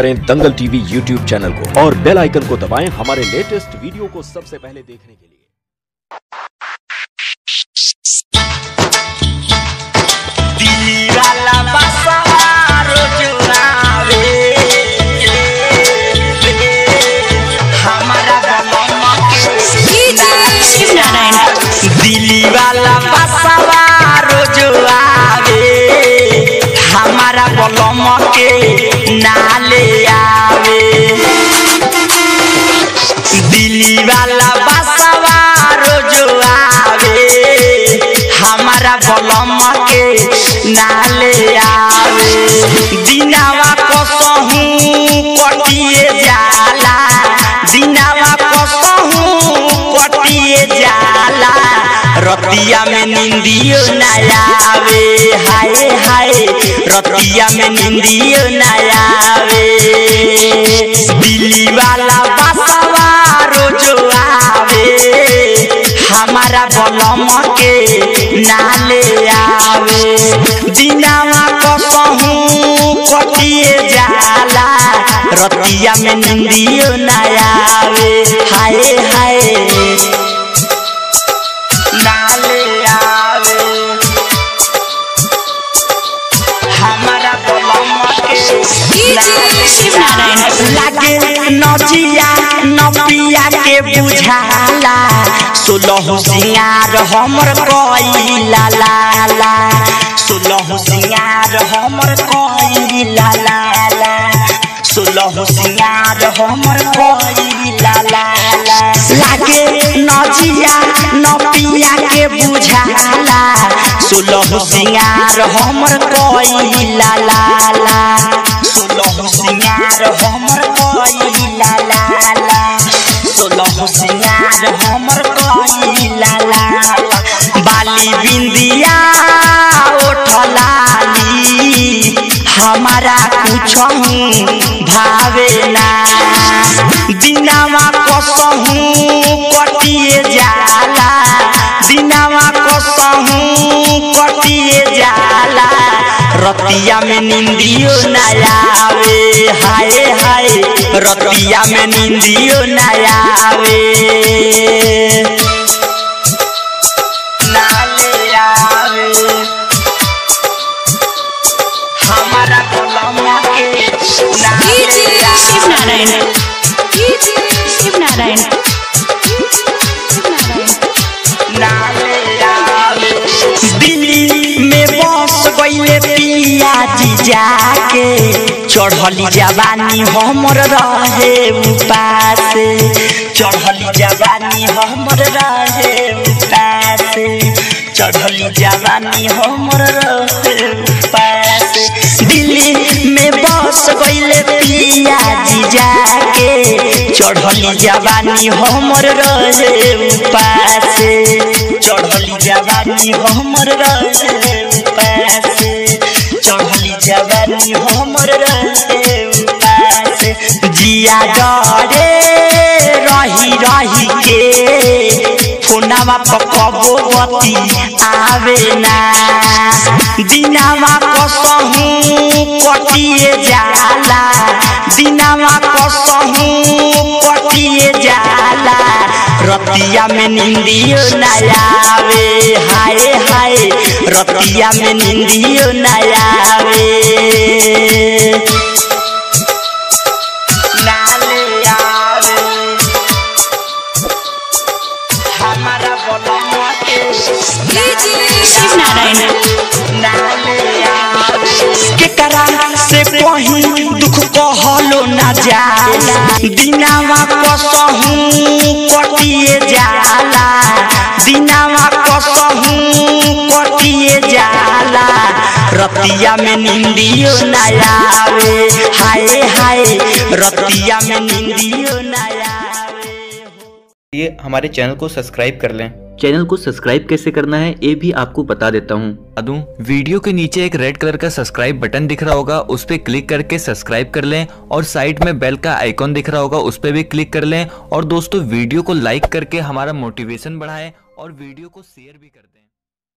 करें दंगल TV YouTube channel को और बेल आइकन को दबाएँ हमारे लेटेस्ट वीडियो को सबसे पहले देखने के लिए। हमारा गलमा के नाले आवे। दिल्ली वाला बसवा रोज आवे। हमारा बलम के नाले आवे। दिनावा कसहू कटिए जाला। दिनावा कसहू कटिए जाला। रतिया में निंदियो ना आवे। हाय हाय रतिया में निंदियो ना आवे दिल्ली वाला बसवा रोज आवे। हमारा बलम के नाले आवे। दिनावा कसहू कटिए जाला। रतिया में निंदियो नारायण लागे नजिया नपिया के बुझाला, सोलह सिंगार हमर कइला लाला। सोलह सिंगार हमर कइला लाला सोलह सिंगार हमर कइला लाला लागे नजिया नपिया के बुझाला सोलह सिंगार हमर कइला लाला सोलह बिंदिया ओठलाली हमारा कुछ भावे ना। दिनावा कसहू कटिए जाला। दिनावा कसहू कटिए जाला। रतिया में निंदियो नयावे हाय हाय, रतिया में निंदियो ना शिव नारायण दिल्ली में बस पिया जी जाके चढ़ली जवानी हमर रहे उपास चढ़ली जवानी हमर रहे उपास चढ़ली जवानी हमर रहे चढ़ली जवानी हमर रहे उपास चढ़ली जवानी हमर रहे उपास चढ़ली जवानी हमर रहे उपास जिया डरे रही रही के फोनावा पकबो आवे ना। दिनावा कसहू कटिए जाला। दिनावा कसहू कटिए जाला। रतिया में निंदियो ना आवे हाय हाय रतिया में निंदियो ना आवे नाले आवे। हमारा बलमा के शिव से कहीं दुख कहलो ना जाला दिनावा कसहू कटिए जाला। दिनावा कसहू कटिए जाला। रतिया में निंदियो ना आवे। हाय हाय, रतिया में निंदियो ना आवे। ये हमारे चैनल को सब्सक्राइब कर लें। चैनल को सब्सक्राइब कैसे करना है, ये भी आपको बता देता हूँ। बता वीडियो के नीचे एक रेड कलर का सब्सक्राइब बटन दिख रहा होगा, उस पर क्लिक करके सब्सक्राइब कर लें और साइड में बेल का आइकॉन दिख रहा होगा, उस पर भी क्लिक कर लें। और दोस्तों, वीडियो को लाइक करके हमारा मोटिवेशन बढ़ाएँ और वीडियो को शेयर भी कर दें।